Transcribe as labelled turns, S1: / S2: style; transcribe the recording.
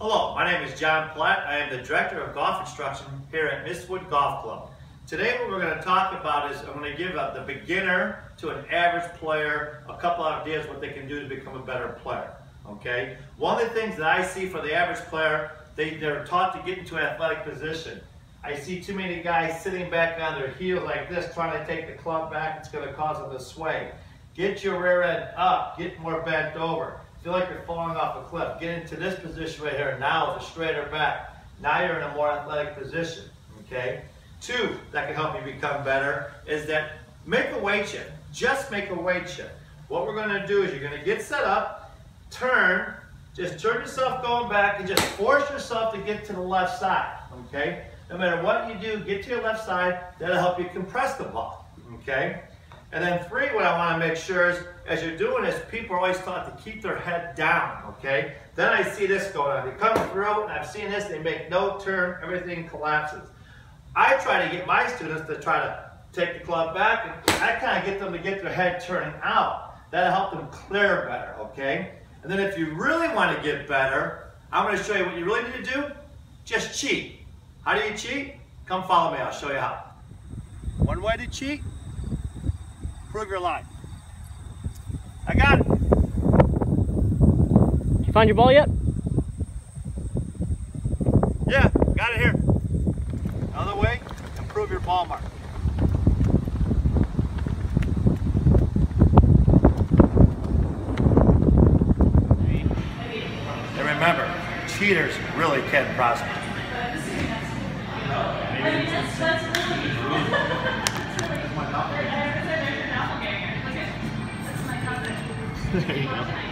S1: Hello, my name is John Platt. I am the Director of Golf Instruction here at Mistwood Golf Club. Today what we're going to talk about is I'm going to give a, the beginner to an average player a couple of ideas what they can do to become a better player. Okay? One of the things that I see for the average player, they, they're taught to get into an athletic position. I see too many guys sitting back on their heels like this trying to take the club back. It's going to cause them to sway. Get your rear end up. Get more bent over feel like you're falling off a cliff. Get into this position right here now with a straighter back. Now you're in a more athletic position, okay? Two, that can help you become better, is that make a weight shift. Just make a weight shift. What we're gonna do is you're gonna get set up, turn, just turn yourself going back and just force yourself to get to the left side, okay? No matter what you do, get to your left side, that'll help you compress the ball, okay? And then three, what I want to make sure is, as you're doing this, people are always taught to keep their head down, okay? Then I see this going on. They come through, and I've seen this, they make no turn, everything collapses. I try to get my students to try to take the club back, and I kind of get them to get their head turning out. That'll help them clear better, okay? And then if you really want to get better, I'm going to show you what you really need to do. Just cheat. How do you cheat? Come follow me, I'll show you how. One way to cheat Prove your life. I got it.
S2: Did you find your ball yet?
S1: Yeah, got it here. Another way, improve your ball mark. And remember, cheaters really can prosper.
S2: there you go.